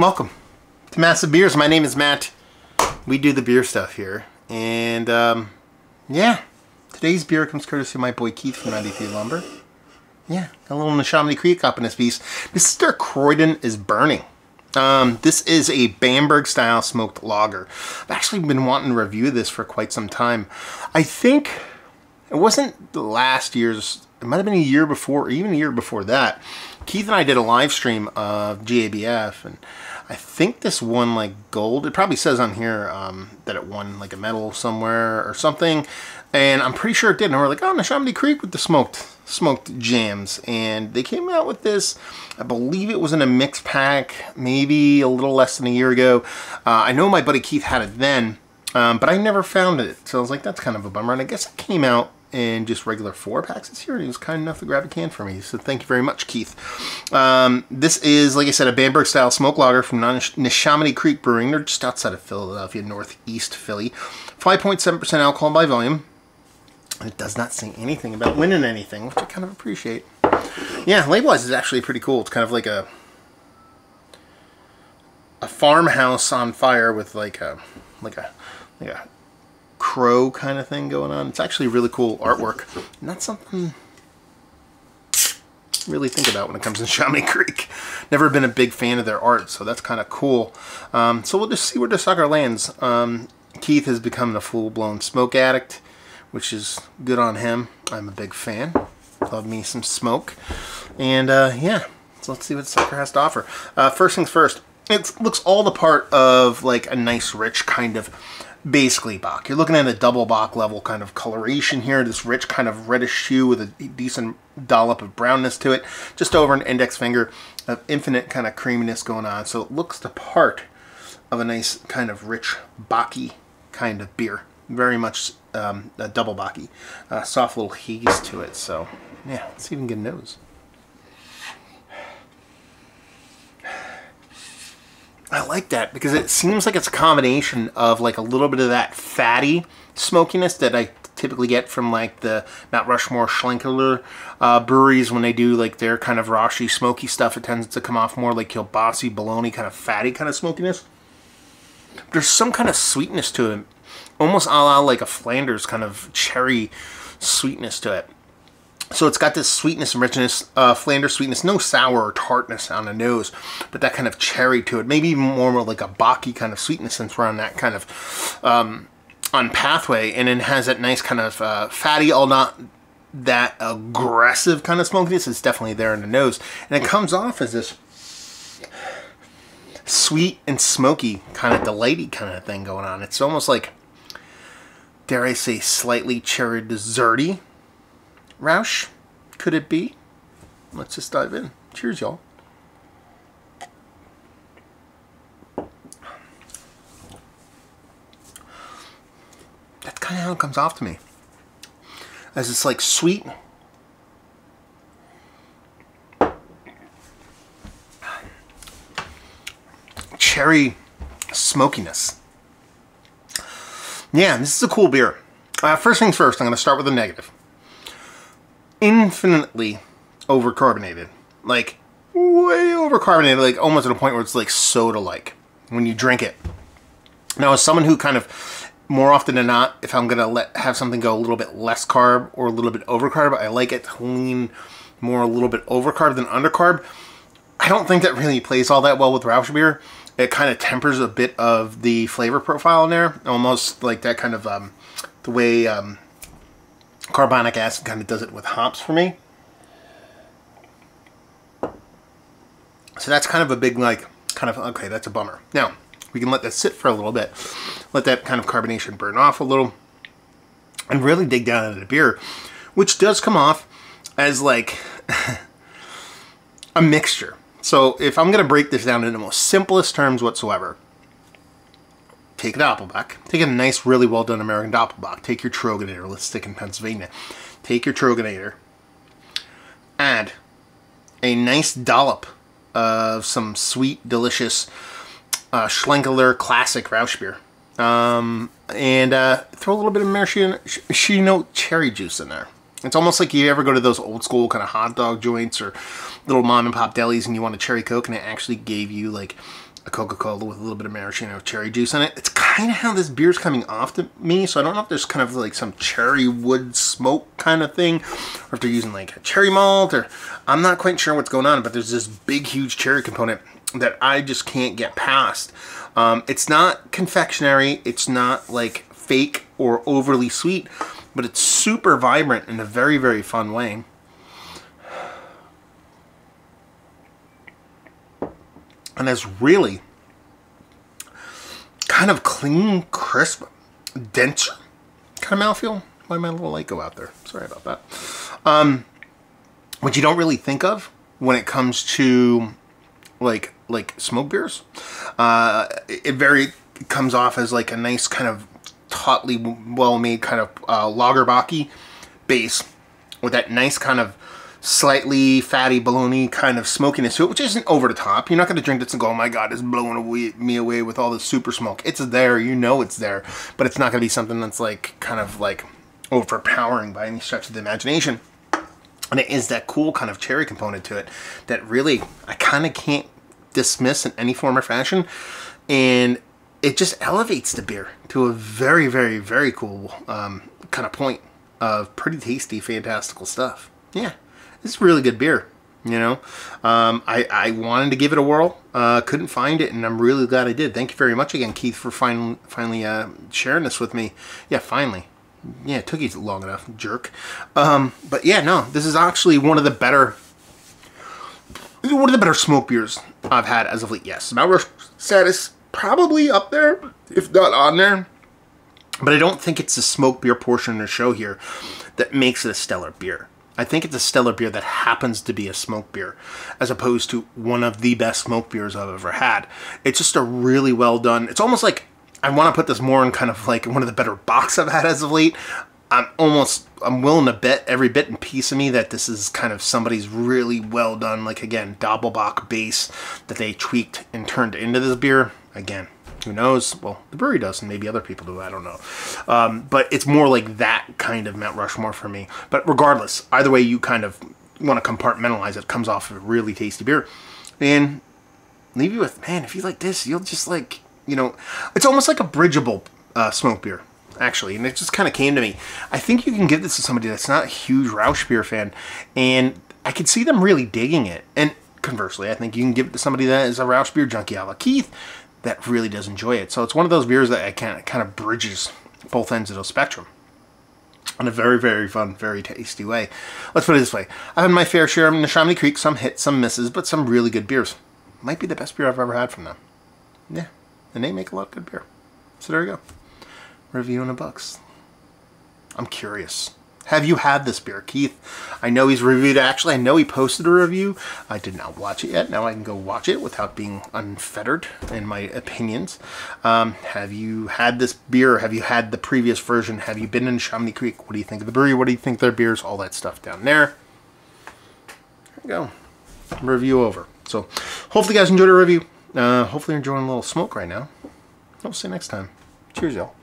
Welcome to Massive Beers. My name is Matt. We do the beer stuff here. And, um, yeah. Today's beer comes courtesy of my boy Keith from 93 Lumber. Yeah, a little Neshaminy Creek up in this piece. Is their Croydon is Burning. Um, this is a Bamberg style smoked lager. I've actually been wanting to review this for quite some time. I think it wasn't last year's, it might have been a year before, or even a year before that. Keith and I did a live stream of GABF, and I think this won like gold. It probably says on here um, that it won like a medal somewhere or something, and I'm pretty sure it did. And we're like, oh, Neshaminy Creek with the smoked smoked jams, and they came out with this. I believe it was in a mix pack, maybe a little less than a year ago. Uh, I know my buddy Keith had it then, um, but I never found it, so I was like, that's kind of a bummer. And I guess it came out in just regular four packs this year. And he was kind enough to grab a can for me. So thank you very much, Keith. Um, this is, like I said, a Bamberg style smoke lager from Neshaminy Creek Brewing. They're just outside of Philadelphia, northeast Philly. 5.7% alcohol by volume. It does not say anything about winning anything, which I kind of appreciate. Yeah, label-wise is actually pretty cool. It's kind of like a a farmhouse on fire with like a like a like a crow kind of thing going on. It's actually really cool artwork. Not something really think about when it comes to Neshaminy Creek. Never been a big fan of their art, so that's kind of cool. Um, so we'll just see where the sucker lands. Um, Keith has become a full-blown smoke addict which is good on him. I'm a big fan. Love me some smoke. And uh, yeah, so let's see what Sucker has to offer. Uh, first things first, it looks all the part of like a nice rich kind of basically Bock. You're looking at a double Bock level kind of coloration here, this rich kind of reddish hue with a decent dollop of brownness to it, just over an index finger of infinite kind of creaminess going on. So it looks the part of a nice kind of rich Bocky kind of beer. Very much um, a double Bocky. Uh, soft little haze to it. So, yeah, let's even get a nose. I like that because it seems like it's a combination of like a little bit of that fatty smokiness that I typically get from like the Mount Rushmore Schlenkerla uh, breweries when they do like their kind of roshy smoky stuff. It tends to come off more like kielbasi, bologna, kind of fatty kind of smokiness. There's some kind of sweetness to it almost a la like a Flanders kind of cherry sweetness to it. So it's got this sweetness and richness, uh, Flanders sweetness, no sour or tartness on the nose, but that kind of cherry to it. Maybe more like a Bocky kind of sweetness since we're on that kind of um, on pathway. And it has that nice kind of uh, fatty, all not that aggressive kind of smokiness. It's definitely there in the nose. And it comes off as this sweet and smoky kind of delighty kind of thing going on. It's almost like dare I say, slightly cherry desserty Rauch? Could it be? Let's just dive in. Cheers, y'all. That's kind of how it comes off to me. As it's like sweet. Cherry smokiness. Yeah, this is a cool beer. Uh, first things first, I'm going to start with the negative. Infinitely overcarbonated. Like, way overcarbonated, like almost at a point where it's like soda-like when you drink it. Now, as someone who kind of, more often than not, if I'm going to let have something go a little bit less carb or a little bit overcarb, I like it to lean more a little bit overcarb than undercarb. I don't think that really plays all that well with Rauch beer it kind of tempers a bit of the flavor profile in there. Almost like that kind of, um, the way um, carbonic acid kind of does it with hops for me. So that's kind of a big, like, kind of, okay, that's a bummer. Now, we can let that sit for a little bit. Let that kind of carbonation burn off a little. And really dig down into the beer. Which does come off as, like, a mixture. So if I'm going to break this down in the most simplest terms whatsoever, take a Doppelbock. Take a nice, really well done American Doppelbock. Take your Troegenator. Let's stick in Pennsylvania. Take your Troegenator. Add a nice dollop of some sweet, delicious uh, Schlenkerla Classic Rauch beer. Um, and uh, throw a little bit of maraschino cherry juice in there. It's almost like you ever go to those old school kind of hot dog joints or little mom and pop delis and you want a cherry coke and it actually gave you like a Coca-Cola with a little bit of maraschino cherry juice in it. It's kind of how this beer's coming off to me, so I don't know if there's kind of like some cherry wood smoke kind of thing, or if they're using like a cherry malt, or I'm not quite sure what's going on, but there's this big, huge cherry component that I just can't get past. Um, it's not confectionery, it's not like fake or overly sweet, but it's super vibrant in a very, very fun way. And it's really kind of clean, crisp, denser kind of mouthfeel. Why my little light go out there? Sorry about that. Um, what you don't really think of when it comes to like like smoke beers, uh, it very comes off as like a nice kind of tautly well made kind of uh, base with that nice kind of slightly fatty bologna kind of smokiness to it, which isn't over the top. You're not going to drink this and go, oh my god, it's blowing away, me away with all the super smoke. It's there, you know it's there, but it's not going to be something that's like kind of like overpowering by any stretch of the imagination. And it is that cool kind of cherry component to it that really I kind of can't dismiss in any form or fashion. And it just elevates the beer to a very, very, very cool um, kind of point of pretty tasty, fantastical stuff. Yeah, it's really good beer. You know, um, I, I wanted to give it a whirl, uh, couldn't find it, and I'm really glad I did. Thank you very much again, Keith, for fin finally uh, sharing this with me. Yeah, finally. Yeah, it took you long enough, jerk. Um, but yeah, no, this is actually one of the better one of the better smoke beers I've had as of late. Yes, Mount status probably up there, if not on there. But I don't think it's the smoke beer portion of the show here that makes it a stellar beer. I think it's a stellar beer that happens to be a smoke beer, as opposed to one of the best smoke beers I've ever had. It's just a really well done. It's almost like I want to put this more in kind of like one of the better bocks I've had as of late. I'm almost I'm willing to bet every bit and piece of me that this is kind of somebody's really well done, like again, Doppelbock base that they tweaked and turned into this beer. Again, who knows? Well, the brewery does, and maybe other people do. I don't know. Um, but it's more like that kind of Mount Rushmore for me. But regardless, either way you kind of want to compartmentalize it, comes off of a really tasty beer. And leave you with, man, if you like this, you'll just like, you know, it's almost like a bridgeable uh, smoke beer actually, and it just kind of came to me. I think you can give this to somebody that's not a huge Rauch beer fan, and I could see them really digging it. And conversely, I think you can give it to somebody that is a Rauch beer junkie, a la Keith, that really does enjoy it. So it's one of those beers that I kind kind of bridges both ends of the spectrum in a very, very fun, very tasty way. Let's put it this way. I've had my fair share of Neshaminy Creek, some hits, some misses, but some really good beers. Might be the best beer I've ever had from them. Yeah, and they make a lot of good beer. So there you go Review in the books. I'm curious. Have you had this beer, Keith? I know he's reviewed. Actually, I know he posted a review. I did not watch it yet. Now I can go watch it without being unfettered in my opinions. Um, have you had this beer? Have you had the previous version? Have you been in Neshaminy Creek? What do you think of the brewery? What do you think their beers? All that stuff down there. There you go. Review over. So hopefully you guys enjoyed the review. Uh, hopefully you're enjoying a little smoke right now. I'll see you next time. Cheers, y'all.